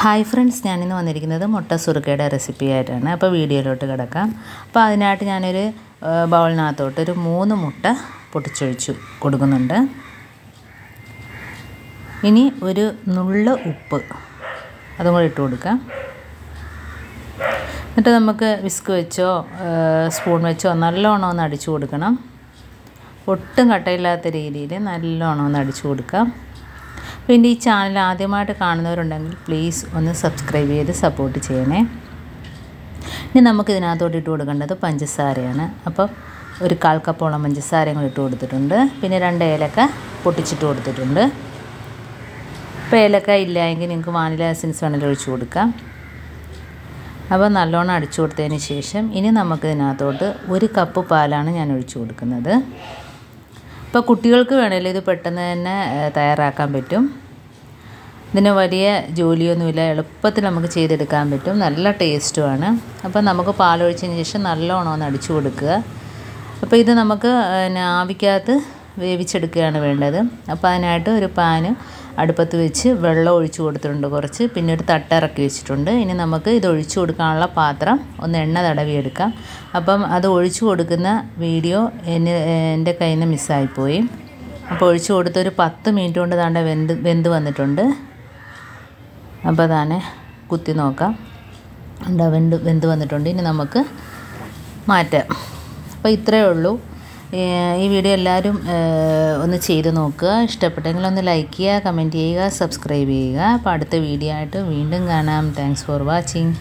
Hi friends ഞാനിന്ന് വന്നിരിക്കുന്നത് മുട്ട സുറുക്കയുടെ റെസിപ്പി ആയിട്ടാണ്. അപ്പോൾ വീഡിയോയിലോട്ട് കിടക്കാം. അപ്പോൾ അതിനായിട്ട് ഞാനൊരു ബൗളിനകത്തോട്ട് ഒരു മൂന്ന് മുട്ട പൊട്ടിച്ചൊഴിച്ചു കൊടുക്കുന്നുണ്ട്. ഇനി ഒരു നുള്ള് ഉപ്പ് അതും കൂടി ഇട്ട് കൊടുക്കാം. എന്നിട്ട് നമുക്ക് വിസ്ക് വെച്ചോ സ്പൂൺ വെച്ചോ നല്ലോണം ഒന്ന് അടിച്ചു കൊടുക്കണം. ഒട്ടും കട്ടയില്ലാത്ത രീതിയിൽ നല്ലോണം ഒന്ന് അടിച്ചു കൊടുക്കാം. പിന്നെ ഈ ചാനൽ ആദ്യമായിട്ട് കാണുന്നവരുണ്ടെങ്കിൽ പ്ലീസ് ഒന്ന് സബ്സ്ക്രൈബ് ചെയ്ത് സപ്പോർട്ട് ചെയ്യണേ. ഇനി നമുക്ക് ഇതിനകത്തോട്ട് ഇട്ട് കൊടുക്കേണ്ടത് പഞ്ചസാരയാണ്. അപ്പം ഒരു കാൽ കപ്പോളം പഞ്ചസാരയും കൂടി ഇട്ട് കൊടുത്തിട്ടുണ്ട്. പിന്നെ രണ്ട് ഏലക്ക പൊട്ടിച്ചിട്ട് കൊടുത്തിട്ടുണ്ട്. ഇപ്പോൾ ഏലക്ക ഇല്ല എങ്കിൽ നിങ്ങൾക്ക് വാനില എസൻസ് വേണമെങ്കിൽ ഒഴിച്ച് കൊടുക്കാം. അപ്പോൾ നല്ലോണം അടിച്ചു കൊടുത്തതിന് ശേഷം ഇനി നമുക്കിതിനകത്തോട്ട് ഒരു കപ്പ് പാലാണ് ഞാൻ ഒഴിച്ചു കൊടുക്കുന്നത്. ഇപ്പോൾ കുട്ടികൾക്ക് വേണമെങ്കിൽ ഇത് പെട്ടെന്ന് തന്നെ തയ്യാറാക്കാൻ പറ്റും. ഇതിന് വലിയ ജോലിയൊന്നുമില്ല. എളുപ്പത്തിൽ നമുക്ക് ചെയ്തെടുക്കാൻ പറ്റും. നല്ല ടേസ്റ്റുമാണ്. അപ്പോൾ നമുക്ക് പാലൊഴിച്ചതിന് ശേഷം നല്ലോണം ഒന്ന് അടിച്ചു കൊടുക്കുക. അപ്പോൾ ഇത് നമുക്ക് പിന്നെ ആവിക്കകത്ത് വേവിച്ചെടുക്കുകയാണ് വേണ്ടത്. അപ്പോൾ അതിനായിട്ട് ഒരു പാന് അടുപ്പത്ത് വെച്ച് വെള്ളം ഒഴിച്ചു കൊടുത്തിട്ടുണ്ട് കുറച്ച്. പിന്നെ ഒരു തട്ടിറക്കി വെച്ചിട്ടുണ്ട്. ഇനി നമുക്ക് ഇത് ഒഴിച്ചു കൊടുക്കാനുള്ള പാത്രം ഒന്ന് എണ്ണ തടവിയെടുക്കാം അപ്പം അത് ഒഴിച്ചു കൊടുക്കുന്ന വീഡിയോ എന്നെ എന്റെ കയ്യിൽ നിന്ന് മിസ്സായിപ്പോയി. അപ്പോൾ ഒഴിച്ചു കൊടുത്തൊരു പത്ത് മിനിറ്റ് കൊണ്ട് താണ്ട വെന്ത് വെന്ത് വന്നിട്ടുണ്ട്. അപ്പോൾ താനെ കുത്തി നോക്കാം. എന്താ വെന്ത് വെന്ത് വന്നിട്ടുണ്ട്. ഇനി നമുക്ക് മാറ്റാം. അപ്പോൾ ഇത്രയേ ഉള്ളൂ. ഈ വീഡിയോ എല്ലാവരും ഒന്ന് ചെയ്ത് നോക്കുക. ഇഷ്ടപ്പെട്ടെങ്കിൽ ഒന്ന് ലൈക്ക് ചെയ്യുക കമന്റ് ചെയ്യുക സബ്സ്ക്രൈബ് ചെയ്യുക. അപ്പോൾ അടുത്ത വീഡിയോ ആയിട്ട് വീണ്ടും കാണാം. Thanks for watching